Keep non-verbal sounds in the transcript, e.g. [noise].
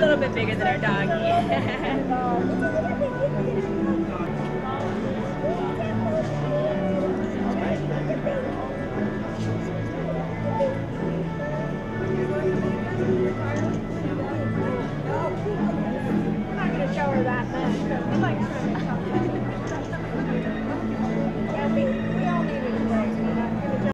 little bit bigger than our doggy. [laughs]